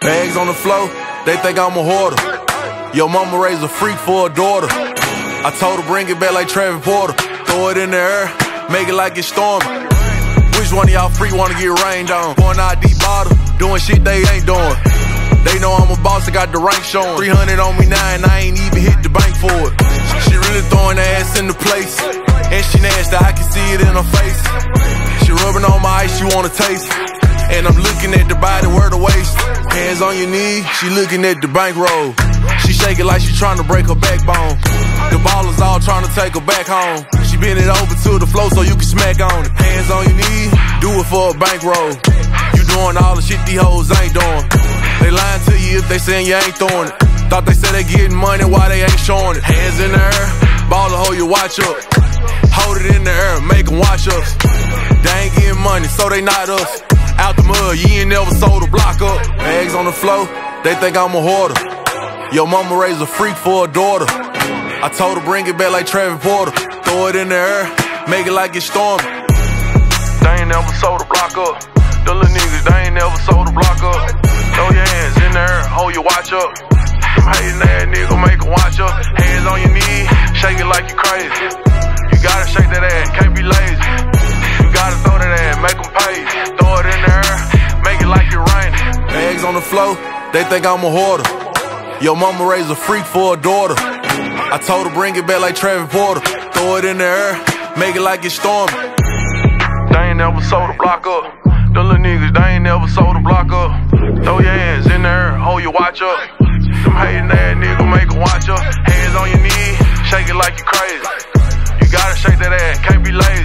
Bags on the floor, they think I'm a hoarder. Your mama raised a freak for a daughter. I told her bring it back like Travis Porter. Throw it in the air, make it like it's storming. Which one of y'all freak wanna get rained on? Out deep bottle, doing shit they ain't doing. They know I'm a boss, I got the rank showing. 300 on me now, and I ain't even hit the bank for it. She really throwing ass in the place. And she nasty, I can see it in her face. She rubbing on my ice, she wanna taste. And I'm looking at the body, where the waist. Hands on your knee, she looking at the bankroll. She shake it like she trying to break her backbone. The ballers all trying to take her back home. She bend it over to the floor so you can smack on it. Hands on your knee, do it for a bankroll. You doing all the shit these hoes ain't doing. They lying to you if they saying you ain't throwing it. Thought they said they getting money, why they ain't showing it? Hands in the air, ball to hold your watch up. Hold it in the air, make them watch us. They ain't getting money, so they not us. Out the mud, you ain't never sold a block up. Bags on the floor, they think I'm a hoarder. Your mama raised a freak for a daughter. I told her bring it back like Travis Porter. Throw it in the air, make it like it's storming. They ain't never sold a block up. The little niggas, they ain't never sold a block up. Throw your hands in the air, hold your watch up. Them hating ass nigga, make a watch up. Hands on your knees, shake it like you crazy. You gotta shake that ass, can't be lazy. Floor, they think I'm a hoarder. Your mama raised a freak for a daughter. I told her bring it back like Travis Porter. Throw it in the air, make it like it's storming. They ain't never sold a block up. The little niggas, they ain't never sold a block up. Throw your hands in the air, hold your watch up. Them hating ass nigga make a watch up. Hands on your knees, shake it like you crazy. You gotta shake that ass, can't be lazy.